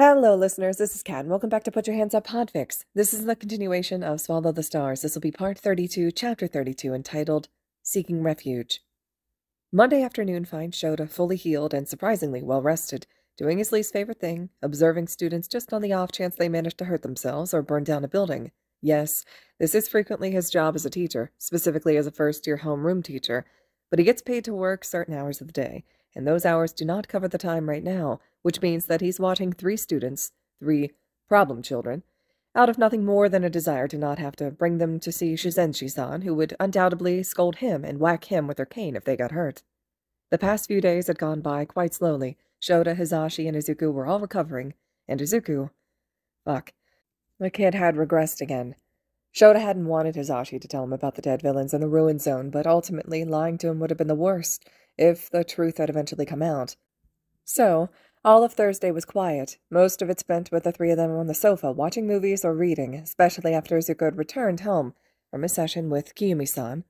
Hello, listeners. This is Kat, and welcome back to Put Your Hands Up Podfics. This is the continuation of Swallow the Stars. This will be part 32, chapter 32, entitled Seeking Refuge. Monday afternoon finds Shota fully healed and surprisingly well rested, doing his least favorite thing, observing students just on the off chance they manage to hurt themselves or burn down a building. Yes, this is frequently his job as a teacher, specifically as a first year homeroom teacher, but he gets paid to work certain hours of the day, and those hours do not cover the time right now, which means that he's watching three students, three problem children, out of nothing more than a desire to not have to bring them to see Shuzenji-san, who would undoubtedly scold him and whack him with her cane if they got hurt. The past few days had gone by quite slowly. Shota, Hizashi, and Izuku were all recovering, and Izuku... Fuck. The kid had regressed again. Shota hadn't wanted Hizashi to tell him about the dead villains and the ruin zone, but ultimately lying to him would have been the worst, if the truth had eventually come out. So, all of Thursday was quiet, most of it spent with the three of them on the sofa, watching movies or reading, especially after Izuku had returned home from a session with Kiyumi-san.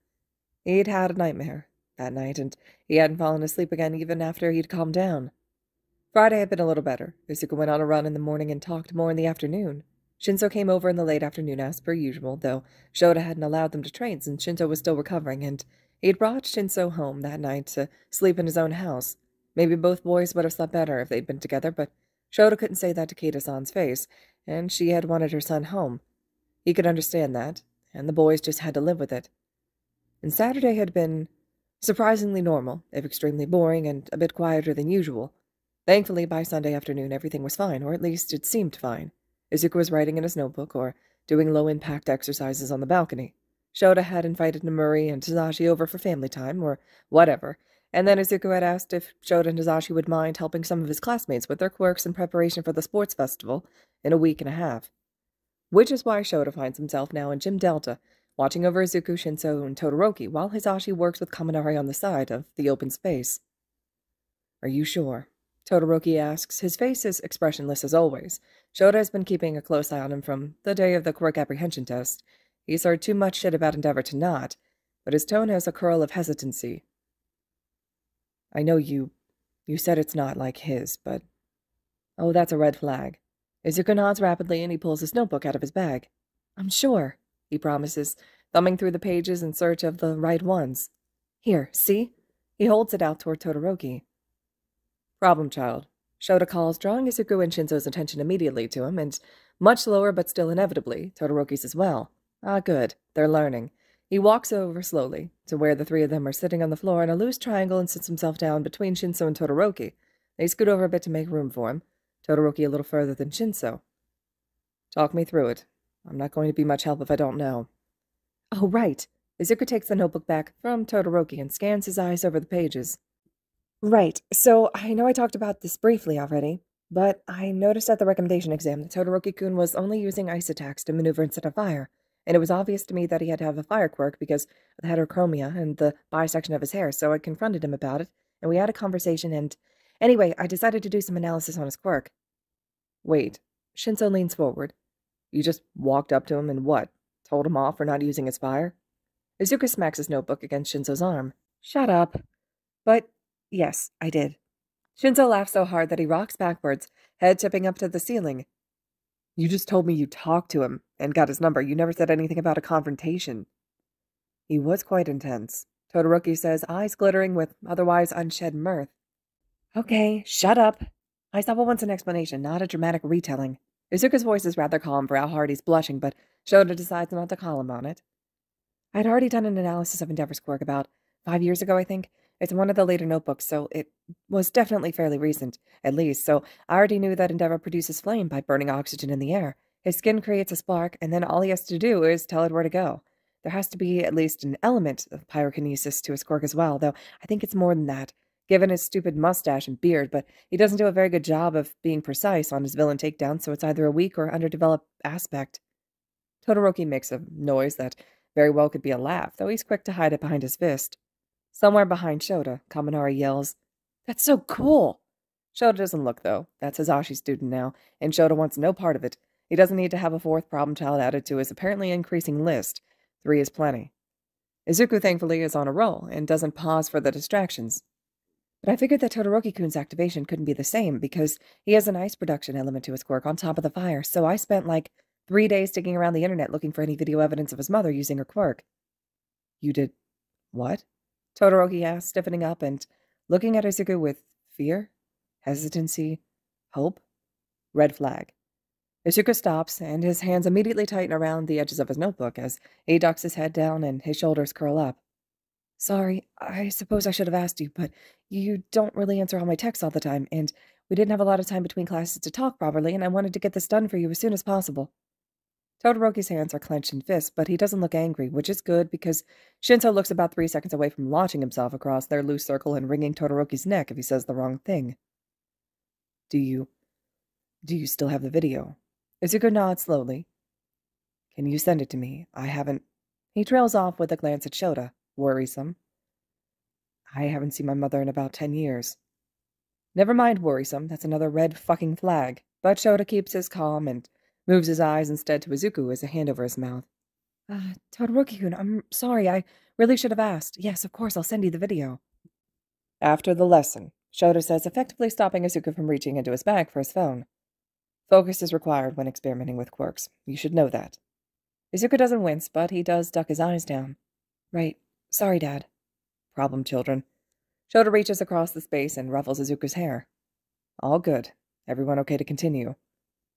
He'd had a nightmare that night, and he hadn't fallen asleep again even after he'd calmed down. Friday had been a little better. Izuku went on a run in the morning and talked more in the afternoon. Shinso came over in the late afternoon as per usual, though Shota hadn't allowed them to train since Shinso was still recovering, and he'd brought Shinso home that night to sleep in his own house. Maybe both boys would have slept better if they'd been together, but Shota couldn't say that to Keita-san's face, and she had wanted her son home. He could understand that, and the boys just had to live with it. And Saturday had been surprisingly normal, if extremely boring and a bit quieter than usual. Thankfully, by Sunday afternoon, everything was fine, or at least it seemed fine. Izuku was writing in his notebook or doing low-impact exercises on the balcony. Shota had invited Nemuri and Hizashi over for family time, or whatever, and then Izuku had asked if Shota and Hizashi would mind helping some of his classmates with their quirks in preparation for the sports festival in a week and a half. Which is why Shota finds himself now in Gym Delta, watching over Izuku, Shinso, and Todoroki, while Hizashi works with Kaminari on the side of the open space. Are you sure? Todoroki asks. His face is expressionless as always. Shota has been keeping a close eye on him from the day of the quirk apprehension test. He's heard too much shit about Endeavor to not, but his tone has a curl of hesitancy. I know you... you said it's not like his, but... Oh, that's a red flag. Izuku nods rapidly and he pulls his notebook out of his bag. I'm sure, he promises, thumbing through the pages in search of the right ones. Here, see? He holds it out toward Todoroki. Problem child. Shota calls, drawing Izuku and Shinso's attention immediately to him, and much slower but still inevitably, Todoroki's as well. Ah, good. They're learning. He walks over slowly to where the three of them are sitting on the floor in a loose triangle and sits himself down between Shinso and Todoroki. They scoot over a bit to make room for him, Todoroki a little further than Shinso. Talk me through it. I'm not going to be much help if I don't know. Oh, right. Izuku takes the notebook back from Todoroki and scans his eyes over the pages. Right, so I know I talked about this briefly already, but I noticed at the recommendation exam that Todoroki-kun was only using ice attacks to maneuver instead of fire, and it was obvious to me that he had to have a fire quirk because of the heterochromia and the bisection of his hair, so I confronted him about it, and we had a conversation, and anyway, I decided to do some analysis on his quirk. Wait, Shinso leans forward. You just walked up to him and what? Told him off for not using his fire? Izuku smacks his notebook against Shinso's arm. Shut up. But Yes, I did. Shinso laughs so hard that he rocks backwards, head tipping up to the ceiling. You just told me you talked to him and got his number. You never said anything about a confrontation. He was quite intense, Todoroki says, eyes glittering with otherwise unshed mirth. Okay, shut up. Aizawa wants an explanation, not a dramatic retelling. Izuku's voice is rather calm for how hard he's blushing, but Shota decides not to call him on it. I'd already done an analysis of Endeavor's quirk about five years ago, I think. It's one of the later notebooks, so it was definitely fairly recent, at least, so I already knew that Endeavor produces flame by burning oxygen in the air. His skin creates a spark, and then all he has to do is tell it where to go. There has to be at least an element of pyrokinesis to his quirk as well, though I think it's more than that, given his stupid mustache and beard, but he doesn't do a very good job of being precise on his villain takedown, so it's either a weak or underdeveloped aspect. Todoroki makes a noise that very well could be a laugh, though he's quick to hide it behind his fist. Somewhere behind Shota, Kaminari yells, That's so cool! Shota doesn't look, though. That's Hizashi's student now, and Shota wants no part of it. He doesn't need to have a fourth problem child added to his apparently increasing list. Three is plenty. Izuku, thankfully, is on a roll and doesn't pause for the distractions. But I figured that Todoroki-kun's activation couldn't be the same because he has an ice production element to his quirk on top of the fire, so I spent like three days digging around the internet looking for any video evidence of his mother using her quirk. You did what? Todoroki asked, stiffening up and looking at Izuku with fear, hesitancy, hope. Red flag. Izuku stops, and his hands immediately tighten around the edges of his notebook as he ducks his head down and his shoulders curl up. Sorry, I suppose I should have asked you, but you don't really answer all my texts all the time, and we didn't have a lot of time between classes to talk properly, and I wanted to get this done for you as soon as possible. Todoroki's hands are clenched in fists, but he doesn't look angry, which is good because Shinso looks about three seconds away from launching himself across their loose circle and wringing Todoroki's neck if he says the wrong thing. Do you... do you still have the video? Izuku nods slowly. Can you send it to me? I haven't... He trails off with a glance at Shota. Worrisome. I haven't seen my mother in about ten years. Never mind worrisome, that's another red fucking flag. But Shota keeps his calm and moves his eyes instead to Izuku as a hand over his mouth. Uh, Todoroki-kun, I'm sorry, I really should have asked. Yes, of course, I'll send you the video. After the lesson, Shota says, effectively stopping Izuku from reaching into his bag for his phone. Focus is required when experimenting with quirks. You should know that. Izuku doesn't wince, but he does duck his eyes down. Right. Sorry, Dad. Problem, children. Shota reaches across the space and ruffles Izuku's hair. All good. Everyone okay to continue?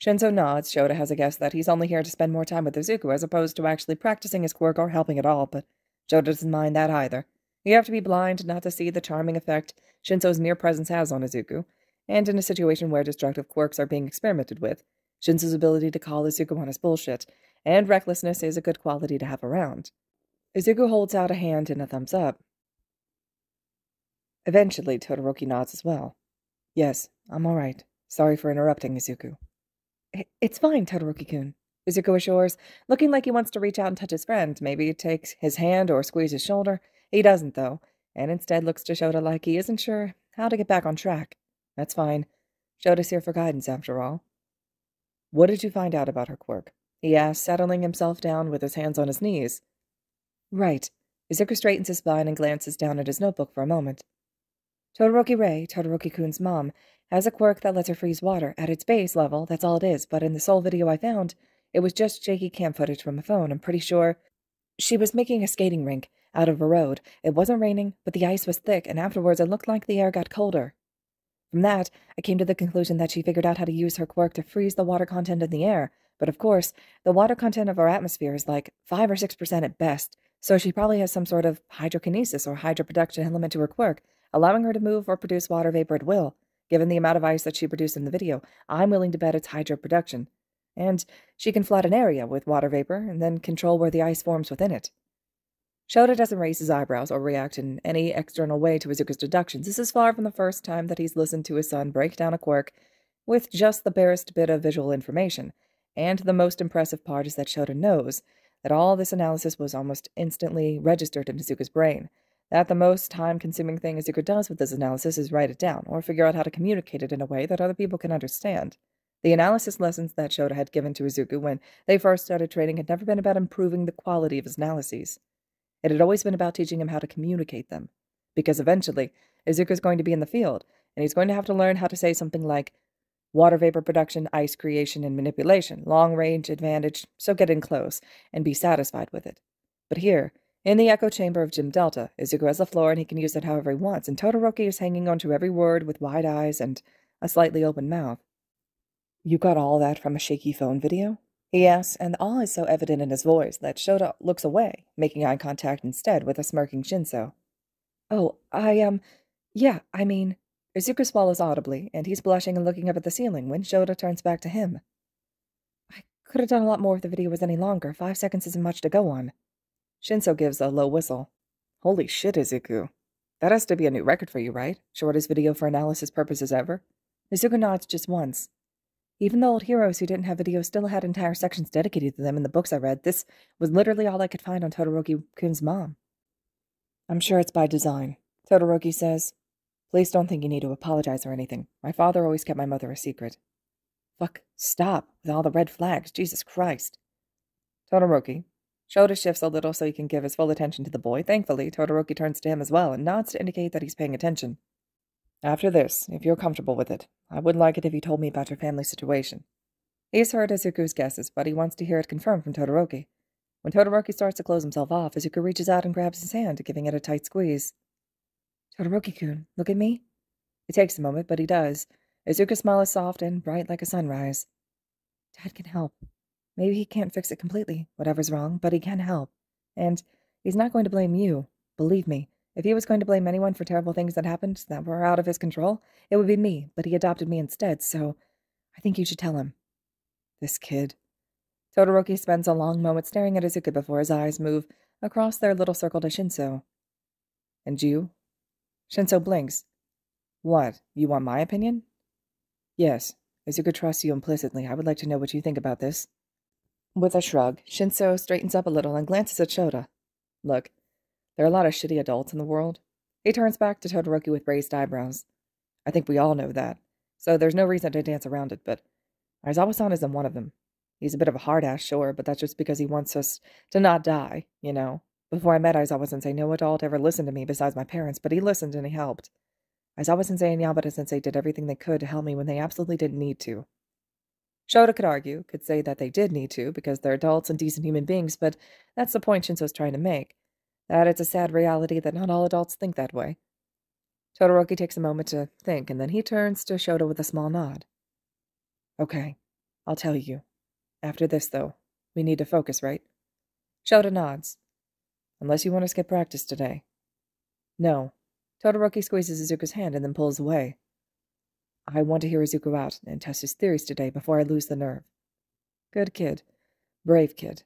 Shinso nods. Shota has a guess that he's only here to spend more time with Izuku as opposed to actually practicing his quirk or helping at all, but Shota doesn't mind that either. You have to be blind not to see the charming effect Shinso's mere presence has on Izuku, and in a situation where destructive quirks are being experimented with, Shinso's ability to call Izuku on bullshit and recklessness is a good quality to have around. Izuku holds out a hand and a thumbs up. Eventually, Todoroki nods as well. Yes, I'm all right. Sorry for interrupting, Izuku. It's fine, Todoroki-kun. Izuku assures, looking like he wants to reach out and touch his friend, maybe take his hand or squeeze his shoulder. He doesn't, though, and instead looks to Shota like he isn't sure how to get back on track. That's fine. Shota's here for guidance, after all. What did you find out about her quirk? He asked, settling himself down with his hands on his knees. Right. Izuku straightens his spine and glances down at his notebook for a moment. Todoroki Rei, Todoroki-kun's mom, has a quirk that lets her freeze water. At its base level, that's all it is, but in the sole video I found, it was just shaky cam footage from a phone. I'm pretty sure she was making a skating rink out of a road. It wasn't raining, but the ice was thick, and afterwards it looked like the air got colder. From that, I came to the conclusion that she figured out how to use her quirk to freeze the water content in the air, but of course, the water content of our atmosphere is like 5 or 6% at best, so she probably has some sort of hydrokinesis or hydroproduction element to her quirk, allowing her to move or produce water vapor at will. Given the amount of ice that she produced in the video, I'm willing to bet it's hydroproduction. And she can flood an area with water vapor and then control where the ice forms within it. Shota doesn't raise his eyebrows or react in any external way to Izuku's deductions. This is far from the first time that he's listened to his son break down a quirk with just the barest bit of visual information. And the most impressive part is that Shota knows that all this analysis was almost instantly registered in Izuku's brain, that the most time-consuming thing Izuku does with this analysis is write it down, or figure out how to communicate it in a way that other people can understand. The analysis lessons that Shota had given to Izuku when they first started training had never been about improving the quality of his analyses. It had always been about teaching him how to communicate them. Because eventually, Izuku is going to be in the field, and he's going to have to learn how to say something like, Water vapor production, ice creation, and manipulation, long range advantage, so get in close, and be satisfied with it. But here, in the echo chamber of Gym Delta, Izuku has the floor and he can use it however he wants, and Todoroki is hanging on to every word with wide eyes and a slightly open mouth. You got all that from a shaky phone video? He asks, and the awe is so evident in his voice that Shota looks away, making eye contact instead with a smirking Shinso. Oh, I, um, yeah, I mean, Izuku swallows audibly, and he's blushing and looking up at the ceiling when Shota turns back to him. I could have done a lot more if the video was any longer. Five seconds isn't much to go on. Shinso gives a low whistle. Holy shit, Izuku. That has to be a new record for you, right? Shortest video for analysis purposes ever? Izuku nods just once. Even the old heroes who didn't have videos still had entire sections dedicated to them in the books I read. This was literally all I could find on Todoroki-kun's mom. I'm sure it's by design, Todoroki says. Please don't think you need to apologize or anything. My father always kept my mother a secret. Fuck, stop with all the red flags, Jesus Christ. Todoroki, Shota shifts a little so he can give his full attention to the boy. Thankfully, Todoroki turns to him as well and nods to indicate that he's paying attention. After this, if you're comfortable with it, I would like it if you told me about your family situation. He's heard Izuku's guesses, but he wants to hear it confirmed from Todoroki. When Todoroki starts to close himself off, Izuku reaches out and grabs his hand, giving it a tight squeeze. Todoroki-kun, look at me. It takes a moment, but he does. Izuku's smile is soft and bright like a sunrise. Dad can help. Maybe he can't fix it completely, whatever's wrong, but he can help. And he's not going to blame you. Believe me, if he was going to blame anyone for terrible things that happened that were out of his control, it would be me, but he adopted me instead, so I think you should tell him. This kid. Todoroki spends a long moment staring at Izuku before his eyes move across their little circle to Shinso. And you? Shinso blinks. What? You want my opinion? Yes. Izuku trusts you implicitly. I would like to know what you think about this. With a shrug, Shinso straightens up a little and glances at Shota. Look, there are a lot of shitty adults in the world. He turns back to Todoroki with raised eyebrows. I think we all know that, so there's no reason to dance around it, but Aizawa-san isn't one of them. He's a bit of a hard-ass, sure, but that's just because he wants us to not die, you know. Before I met Aizawa-sensei, no adult ever listened to me besides my parents, but he listened and he helped. Aizawa-sensei and Yamada-sensei did everything they could to help me when they absolutely didn't need to. Shota could argue, could say that they did need to, because they're adults and decent human beings, but that's the point Shinso's trying to make. That it's a sad reality that not all adults think that way. Todoroki takes a moment to think, and then he turns to Shota with a small nod. Okay, I'll tell you. After this, though, we need to focus, right? Shota nods. Unless you want to skip practice today. No. Todoroki squeezes Izuku's hand and then pulls away. I want to hear Izuku out and test his theories today before I lose the nerve. Good kid. Brave kid.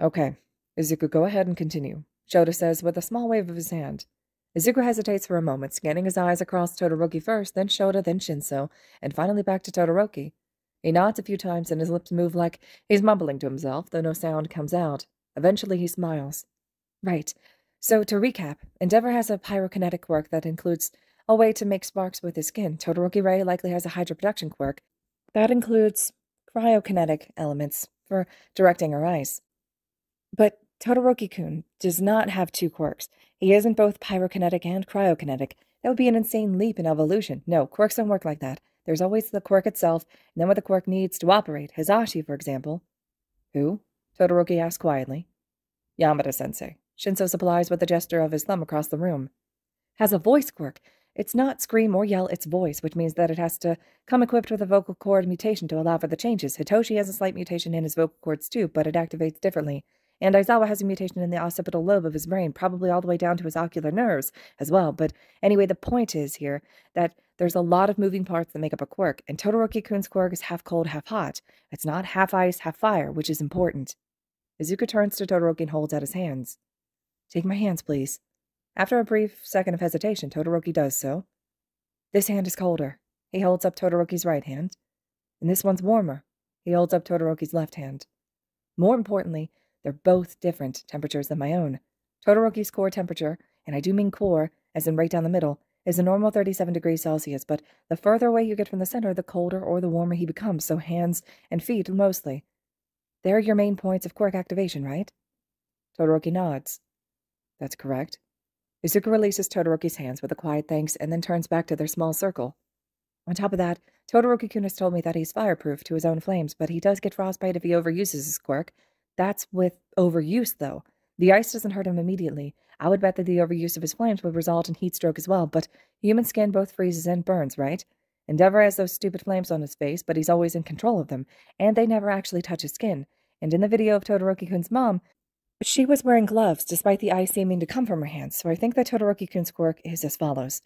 Okay. Izuku, go ahead and continue. Shota says with a small wave of his hand. Izuku hesitates for a moment, scanning his eyes across Todoroki first, then Shota, then Shinso, and finally back to Todoroki. He nods a few times and his lips move like he's mumbling to himself, though no sound comes out. Eventually he smiles. Right. So to recap, Endeavor has a pyrokinetic quirk that includes a way to make sparks with his skin. Todoroki Rei likely has a hydroproduction quirk. That includes cryokinetic elements for directing our ice. But Todoroki-kun does not have two quirks. He isn't both pyrokinetic and cryokinetic. That would be an insane leap in evolution. No, quirks don't work like that. There's always the quirk itself, and then what the quirk needs to operate. Hizashi, for example. Who? Todoroki asked quietly. Yamada-sensei. Shinso supplies with a gesture of his thumb across the room. Has a voice quirk. It's not scream or yell, it's voice, which means that it has to come equipped with a vocal cord mutation to allow for the changes. Hitoshi has a slight mutation in his vocal cords too, but it activates differently and Aizawa has a mutation in the occipital lobe of his brain, probably all the way down to his ocular nerves as well. But anyway, the point is here that there's a lot of moving parts that make up a quirk, and Todoroki Kun's quirk is half cold, half hot. It's not half ice, half fire, which is important. Izuku turns to Todoroki and holds out his hands. Take my hands, please. After a brief second of hesitation, Todoroki does so. This hand is colder. He holds up Todoroki's right hand. And this one's warmer. He holds up Todoroki's left hand. More importantly, they're both different temperatures than my own. Todoroki's core temperature, and I do mean core, as in right down the middle, is a normal 37 degrees Celsius, but the further away you get from the center, the colder or the warmer he becomes, so hands and feet mostly. They're your main points of quirk activation, right? Todoroki nods. That's correct. Izuku releases Todoroki's hands with a quiet thanks and then turns back to their small circle. On top of that, Todoroki-kun has told me that he's fireproof to his own flames, but he does get frostbite if he overuses his quirk, that's with overuse, though. The ice doesn't hurt him immediately. I would bet that the overuse of his flames would result in heat stroke as well, but human skin both freezes and burns, right? Endeavor has those stupid flames on his face, but he's always in control of them, and they never actually touch his skin. And in the video of Todoroki-kun's mom, she was wearing gloves despite the ice seeming to come from her hands, so I think that Todoroki-kun's quirk is as follows.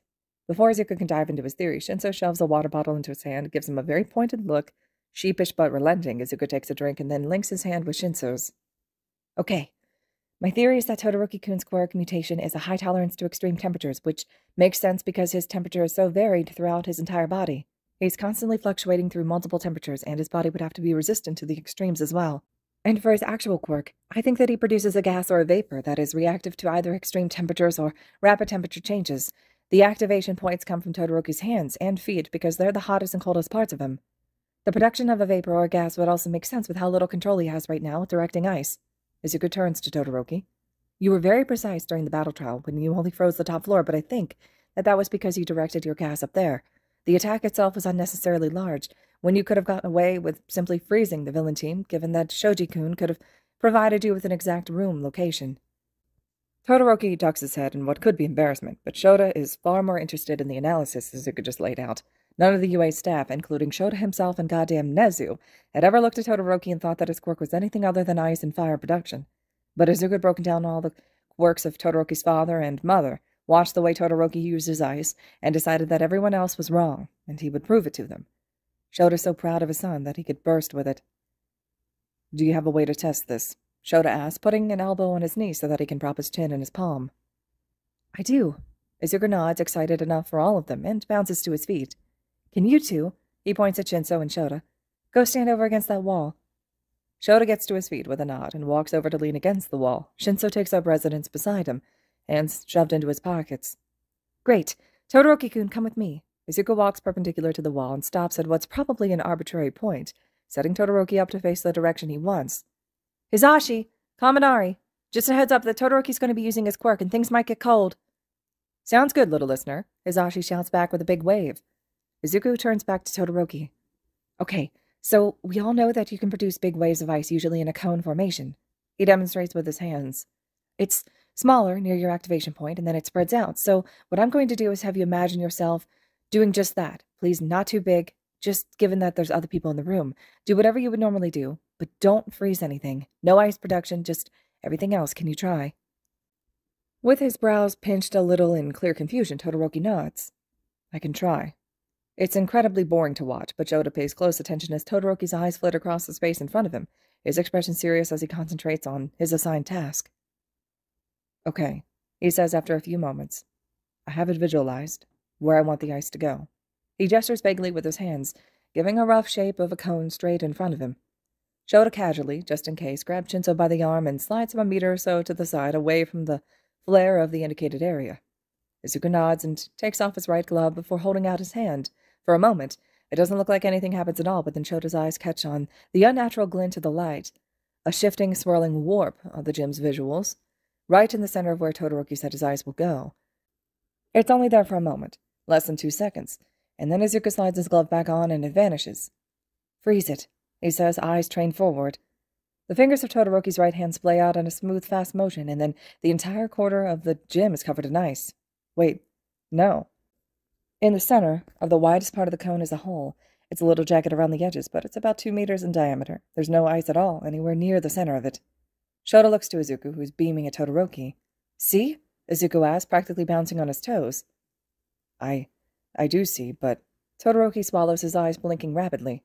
Before Izuku can dive into his theory, Shinso shoves a water bottle into his hand, gives him a very pointed look, Sheepish but relenting, Izuku takes a drink and then links his hand with Shinso's. Okay. My theory is that Todoroki-kun's quirk mutation is a high tolerance to extreme temperatures, which makes sense because his temperature is so varied throughout his entire body. He's constantly fluctuating through multiple temperatures, and his body would have to be resistant to the extremes as well. And for his actual quirk, I think that he produces a gas or a vapor that is reactive to either extreme temperatures or rapid temperature changes. The activation points come from Todoroki's hands and feet because they're the hottest and coldest parts of him. The production of a vapor or gas would also make sense with how little control he has right now with directing ice. Izuku turns to Todoroki. You were very precise during the battle trial when you only froze the top floor, but I think that that was because you directed your gas up there. The attack itself was unnecessarily large, when you could have gotten away with simply freezing the villain team, given that Shoji-kun could have provided you with an exact room location. Todoroki ducks his head in what could be embarrassment, but Shota is far more interested in the analysis Izuku just laid out. None of the UA staff, including Shota himself and goddamn Nezu, had ever looked at Todoroki and thought that his quirk was anything other than ice and fire production. But Izuku had broken down all the works of Todoroki's father and mother, watched the way Todoroki used his ice, and decided that everyone else was wrong, and he would prove it to them. Shota so proud of his son that he could burst with it. Do you have a way to test this? Shota asked, putting an elbow on his knee so that he can prop his chin in his palm. I do. Izuku nods, excited enough for all of them, and bounces to his feet. Can you two, he points at Shinso and Shota, go stand over against that wall? Shota gets to his feet with a nod and walks over to lean against the wall. Shinso takes up residence beside him, hands shoved into his pockets. Great. Todoroki-kun, come with me. Izuku walks perpendicular to the wall and stops at what's probably an arbitrary point, setting Todoroki up to face the direction he wants. Hizashi! Kaminari! Just a heads up that Todoroki's going to be using his quirk and things might get cold. Sounds good, little listener, Hizashi shouts back with a big wave. Izuku turns back to Todoroki. Okay, so we all know that you can produce big waves of ice usually in a cone formation. He demonstrates with his hands. It's smaller near your activation point, and then it spreads out. So what I'm going to do is have you imagine yourself doing just that. Please, not too big, just given that there's other people in the room. Do whatever you would normally do, but don't freeze anything. No ice production, just everything else. Can you try? With his brows pinched a little in clear confusion, Todoroki nods. I can try. It's incredibly boring to watch, but Shota pays close attention as Todoroki's eyes flit across the space in front of him, his expression serious as he concentrates on his assigned task. Okay, he says after a few moments. I have it visualized, where I want the ice to go. He gestures vaguely with his hands, giving a rough shape of a cone straight in front of him. Shota casually, just in case, grabs Shinso by the arm and slides him a meter or so to the side away from the flare of the indicated area. Izuku nods and takes off his right glove before holding out his hand. For a moment, it doesn't look like anything happens at all, but then Shota's eyes catch on the unnatural glint of the light, a shifting, swirling warp of the gym's visuals, right in the center of where Todoroki said his eyes will go. It's only there for a moment, less than two seconds, and then Izuku slides his glove back on and it vanishes. Freeze it, he says, eyes trained forward. The fingers of Todoroki's right hand splay out in a smooth, fast motion, and then the entire quarter of the gym is covered in ice. Wait, no. In the center of the widest part of the cone is a hole. It's a little jagged around the edges, but it's about two meters in diameter. There's no ice at all anywhere near the center of it. Shota looks to Izuku, who's beaming at Todoroki. See? Izuku asks, practically bouncing on his toes. I... I do see, but... Todoroki swallows his eyes, blinking rapidly.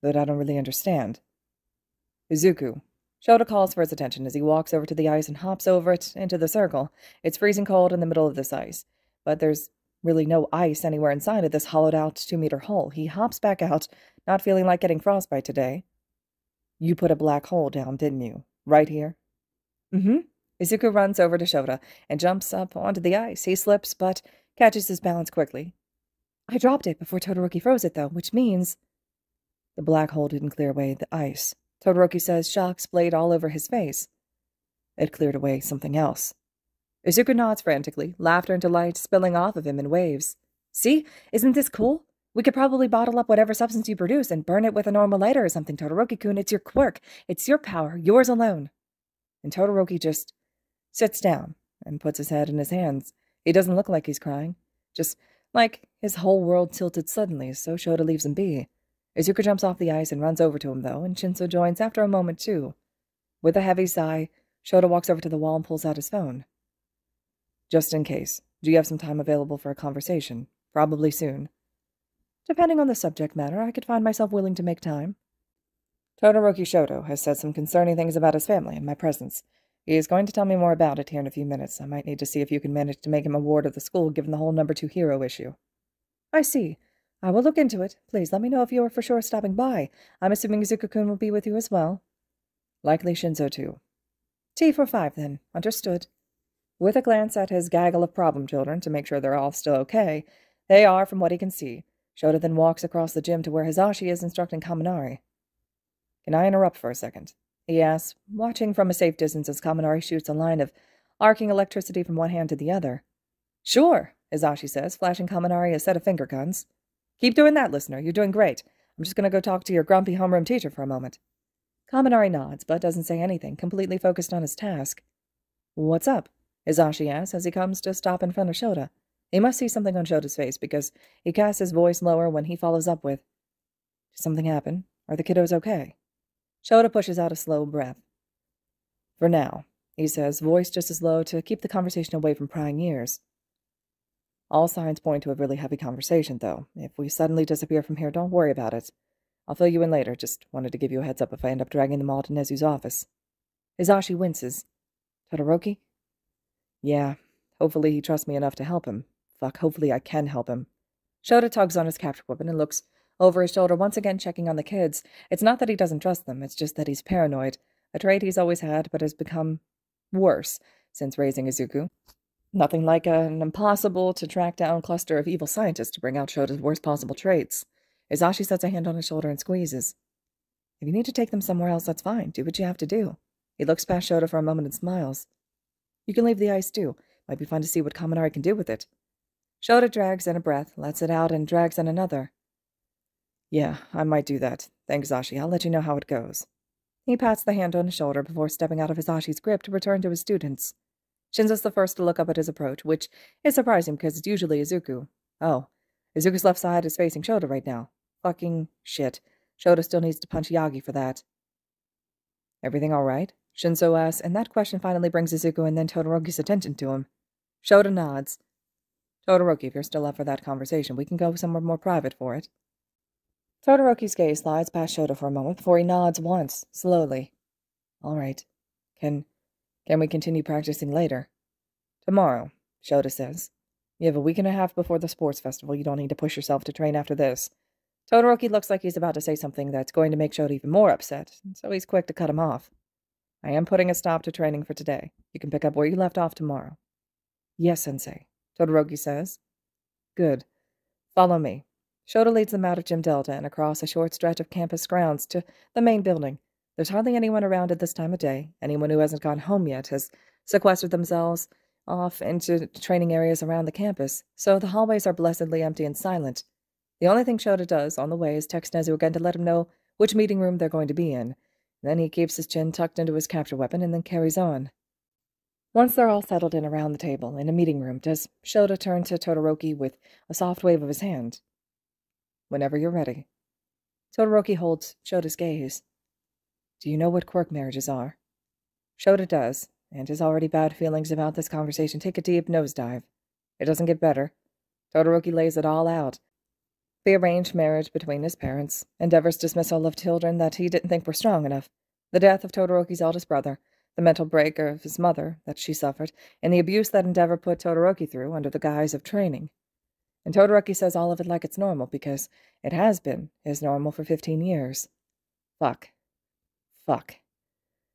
But I don't really understand. Izuku. Shota calls for his attention as he walks over to the ice and hops over it into the circle. It's freezing cold in the middle of this ice, but there's really no ice anywhere inside of this hollowed out two meter hole. He hops back out, not feeling like getting frostbite today. You put a black hole down, didn't you? Right here? Mm-hmm. Izuku runs over to Shota and jumps up onto the ice. He slips, but catches his balance quickly. I dropped it before Todoroki froze it, though, which means... The black hole didn't clear away the ice. Todoroki says shock splayed all over his face. It cleared away something else. Izuku nods frantically, laughter and delight spilling off of him in waves. See? Isn't this cool? We could probably bottle up whatever substance you produce and burn it with a normal lighter or something, Todoroki-kun. It's your quirk. It's your power, yours alone. And Todoroki just sits down and puts his head in his hands. He doesn't look like he's crying, just like his whole world tilted suddenly, so Shota leaves him be. Izuku jumps off the ice and runs over to him, though, and Shinso joins after a moment, too. With a heavy sigh, Shota walks over to the wall and pulls out his phone. Just in case, do you have some time available for a conversation? Probably soon. Depending on the subject matter, I could find myself willing to make time. Todoroki Shoto has said some concerning things about his family in my presence. He is going to tell me more about it here in a few minutes. I might need to see if you can manage to make him a ward of the school given the whole number two hero issue. I see. I will look into it. Please let me know if you are for sure stopping by. I'm assuming Izuku-kun will be with you as well. Likely Shinso too. Tea for five, then. Understood. With a glance at his gaggle of problem children to make sure they're all still okay, they are, from what he can see. Shota then walks across the gym to where Hizashi is instructing Kaminari. Can I interrupt for a second? he asks, watching from a safe distance as Kaminari shoots a line of arcing electricity from one hand to the other. Sure, Hizashi says, flashing Kaminari a set of finger guns. Keep doing that, listener. You're doing great. I'm just going to go talk to your grumpy homeroom teacher for a moment. Kaminari nods, but doesn't say anything, completely focused on his task. What's up? Hizashi asks as he comes to stop in front of Shota. He must see something on Shota's face because he casts his voice lower when he follows up with, Did something happen? Are the kiddos okay? Shota pushes out a slow breath. For now, he says, voice just as low to keep the conversation away from prying ears. All signs point to a really heavy conversation, though. If we suddenly disappear from here, don't worry about it. I'll fill you in later. Just wanted to give you a heads up if I end up dragging them all to Nezu's office. Hizashi winces. Todoroki? Yeah. Hopefully he trusts me enough to help him. Fuck, hopefully I can help him. Shota tugs on his capture weapon and looks over his shoulder, once again checking on the kids. It's not that he doesn't trust them, it's just that he's paranoid, a trait he's always had but has become worse since raising Izuku. Nothing like an impossible to track down cluster of evil scientists to bring out Shota's worst possible traits. Hizashi sets a hand on his shoulder and squeezes. If you need to take them somewhere else, that's fine. Do what you have to do. He looks past Shota for a moment and smiles. You can leave the ice, too. Might be fun to see what Kaminari can do with it. Shota drags in a breath, lets it out, and drags in another. Yeah, I might do that. Thanks, Zashi. I'll let you know how it goes. He pats the hand on his shoulder before stepping out of Hizashi's grip to return to his students. Shinso's the first to look up at his approach, which is surprising because it's usually Izuku. Oh, Izuku's left side is facing Shota right now. Fucking shit. Shota still needs to punch Yagi for that. Everything all right? Shinso asks, and that question finally brings Izuku and then Todoroki's attention to him. Shota nods. Todoroki, if you're still up for that conversation, we can go somewhere more private for it. Todoroki's gaze slides past Shota for a moment before he nods once, slowly. All right. Can can we continue practicing later? Tomorrow, Shota says. You have a week and a half before the sports festival. You don't need to push yourself to train after this. Todoroki looks like he's about to say something that's going to make Shota even more upset, so he's quick to cut him off. I am putting a stop to training for today. You can pick up where you left off tomorrow. Yes, Sensei, Todoroki says. Good. Follow me. Shota leads them out of Gym Delta and across a short stretch of campus grounds to the main building. There's hardly anyone around at this time of day. Anyone who hasn't gone home yet has sequestered themselves off into training areas around the campus, so the hallways are blessedly empty and silent. The only thing Shota does on the way is text Nezu again to let him know which meeting room they're going to be in. Then he keeps his chin tucked into his capture weapon and then carries on. Once they're all settled in around the table in a meeting room, does Shota turn to Todoroki with a soft wave of his hand? whenever you're ready. Todoroki holds Shota's gaze. Do you know what quirk marriages are? Shota does, and his already bad feelings about this conversation take a deep nosedive. It doesn't get better. Todoroki lays it all out. The arranged marriage between his parents, Endeavor's dismissal of children that he didn't think were strong enough, the death of Todoroki's eldest brother, the mental break of his mother that she suffered, and the abuse that Endeavor put Todoroki through under the guise of training. And Todoroki says all of it like it's normal because it has been his normal for 15 years. Fuck. Fuck.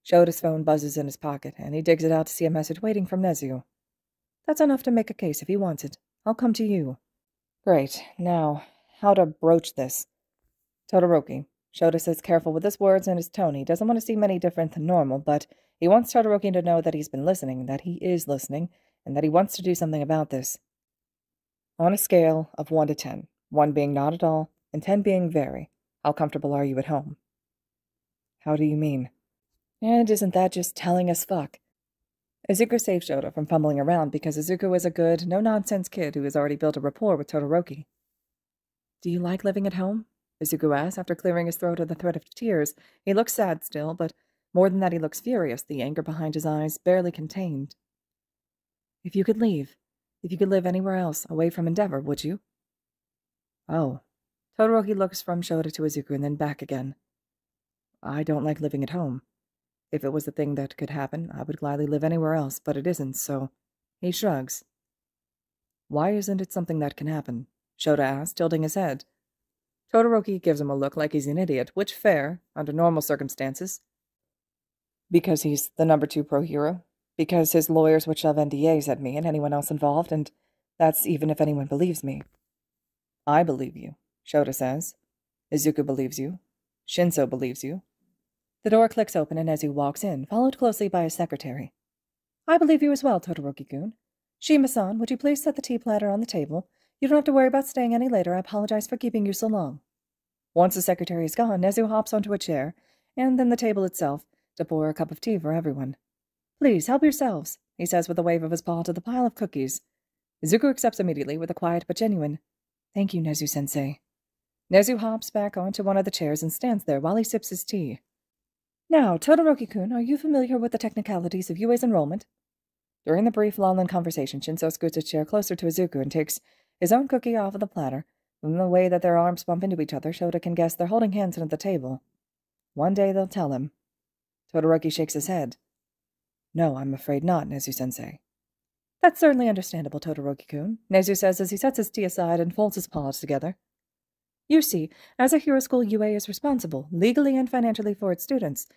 Shota's phone buzzes in his pocket, and he digs it out to see a message waiting from Nezu. That's enough to make a case if he wants it. I'll come to you. Great. Now, how to broach this? Todoroki. Shota says careful with his words and his tone. He doesn't want to seem any different than normal, but he wants Todoroki to know that he's been listening, that he is listening, and that he wants to do something about this. On a scale of 1 to 10, 1 being not at all, and 10 being very, how comfortable are you at home? How do you mean? And isn't that just telling us fuck? Izuku saved Shota from fumbling around because Izuku is a good, no-nonsense kid who has already built a rapport with Todoroki. Do you like living at home? Izuku asks after clearing his throat of the threat of tears. He looks sad still, but more than that he looks furious, the anger behind his eyes barely contained. If you could leave, if you could live anywhere else, away from Endeavor, would you? Oh. Todoroki looks from Shota to Izuku and then back again. I don't like living at home. If it was a thing that could happen, I would gladly live anywhere else, but it isn't, so... He shrugs. Why isn't it something that can happen? Shota asks, tilting his head. Todoroki gives him a look like he's an idiot, which fair, under normal circumstances. Because he's the number two pro hero, because his lawyers would shove NDAs at me and anyone else involved, and that's even if anyone believes me. I believe you, Shota says. Izuku believes you. Shinso believes you. The door clicks open and Nezu walks in, followed closely by his secretary. I believe you as well, Todoroki-kun. Shima-san, would you please set the tea platter on the table? You don't have to worry about staying any later. I apologize for keeping you so long. Once the secretary is gone, Nezu hops onto a chair, and then the table itself, to pour a cup of tea for everyone. Please, help yourselves, he says with a wave of his paw to the pile of cookies. Izuku accepts immediately with a quiet but genuine, Thank you, Nezu-sensei. Nezu hops back onto one of the chairs and stands there while he sips his tea. Now, Todoroki-kun, are you familiar with the technicalities of UA's enrollment? During the brief lull in conversation, Shinso scoots a chair closer to Izuku and takes his own cookie off of the platter. and the way that their arms bump into each other, Shota can guess they're holding hands at the table. One day they'll tell him. Todoroki shakes his head. No, I'm afraid not, Nezu-sensei. That's certainly understandable, Todoroki-kun, Nezu says as he sets his tea aside and folds his paws together. You see, as a hero school, UA is responsible, legally and financially, for its students.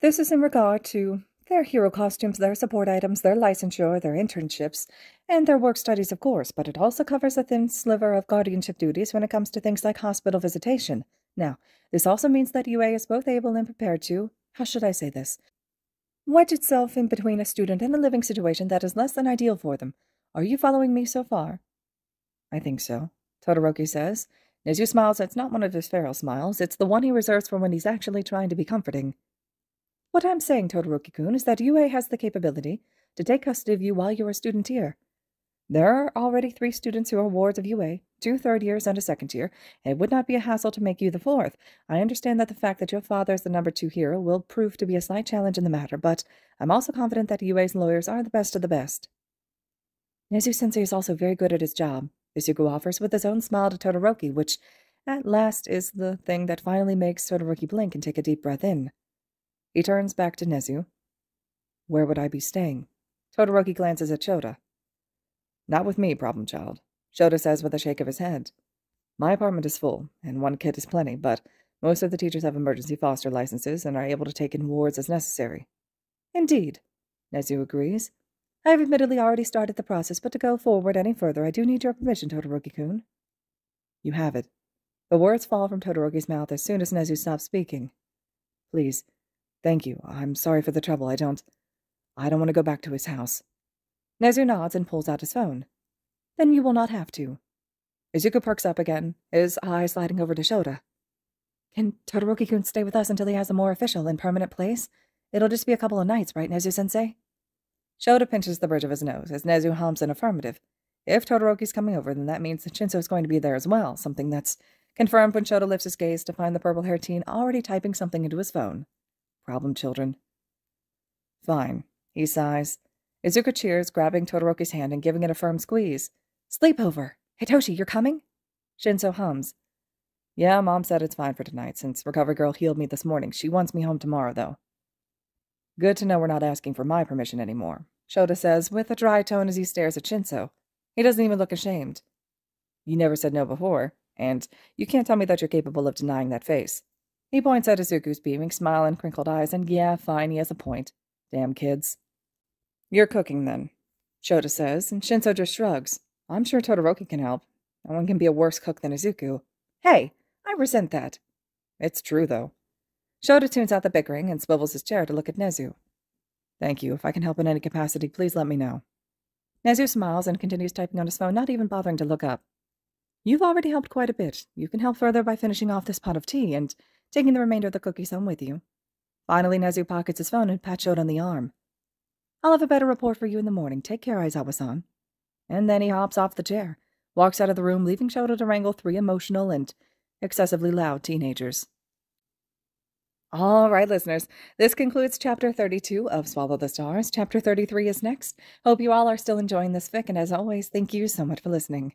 This is in regard to their hero costumes, their support items, their licensure, their internships, and their work studies, of course, but it also covers a thin sliver of guardianship duties when it comes to things like hospital visitation. Now, this also means that UA is both able and prepared to, how should I say this, wedge itself in between a student and a living situation that is less than ideal for them. Are you following me so far? I think so, Todoroki says. Nezu smiles, it's not one of his feral smiles, it's the one he reserves for when he's actually trying to be comforting. What I'm saying, Todoroki-kun, is that UA has the capability to take custody of you while you're a student here. There are already three students who are wards of UA, two third years and a second year, and it would not be a hassle to make you the fourth. I understand that the fact that your father is the number two hero will prove to be a slight challenge in the matter, but I'm also confident that UA's lawyers are the best of the best. Nezu-sensei is also very good at his job, Izuku offers with his own smile to Todoroki, which at last is the thing that finally makes Todoroki blink and take a deep breath in. He turns back to Nezu. Where would I be staying? Todoroki glances at Shota. Not with me, problem child, Shota says with a shake of his head. My apartment is full, and one kid is plenty, but most of the teachers have emergency foster licenses and are able to take in wards as necessary. Indeed, Nezu agrees. I have admittedly already started the process, but to go forward any further, I do need your permission, Todoroki-kun. You have it. The words fall from Todoroki's mouth as soon as Nezu stops speaking. Please, Thank you. I'm sorry for the trouble. I don't... I don't want to go back to his house. Nezu nods and pulls out his phone. Then you will not have to. Izuku perks up again, his eyes sliding over to Shota. Can Todoroki-kun stay with us until he has a more official and permanent place? It'll just be a couple of nights, right, Nezu-sensei? Shota pinches the bridge of his nose as Nezu hums an affirmative. If Todoroki's coming over, then that means that Shinso's going to be there as well, something that's confirmed when Shota lifts his gaze to find the purple-haired teen already typing something into his phone. Problem children. Fine, he sighs. Izuku cheers, grabbing Todoroki's hand and giving it a firm squeeze. Sleepover. Hitoshi, you're coming? Shinso hums. Yeah, Mom said it's fine for tonight, since Recovery Girl healed me this morning. She wants me home tomorrow, though. Good to know we're not asking for my permission anymore, Shota says, with a dry tone as he stares at Shinso. He doesn't even look ashamed. You never said no before, and you can't tell me that you're capable of denying that face. He points at Izuku's beaming smile and crinkled eyes, and yeah, fine, he has a point. Damn kids. You're cooking, then, Shota says, and Shinso just shrugs. I'm sure Todoroki can help. No one can be a worse cook than Izuku. Hey, I resent that. It's true, though. Shota tunes out the bickering and swivels his chair to look at Nezu. Thank you. If I can help in any capacity, please let me know. Nezu smiles and continues typing on his phone, not even bothering to look up. You've already helped quite a bit. You can help further by finishing off this pot of tea, and taking the remainder of the cookies home with you. Finally, Nezu pockets his phone and pats Shota on the arm. I'll have a better report for you in the morning. Take care, Aizawa-san. And then he hops off the chair, walks out of the room, leaving Shota to wrangle three emotional and excessively loud teenagers. All right, listeners, this concludes chapter 32 of Swallow the Stars. Chapter 33 is next. Hope you all are still enjoying this fic, and as always, thank you so much for listening.